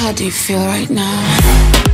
How do you feel right now?